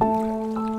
Música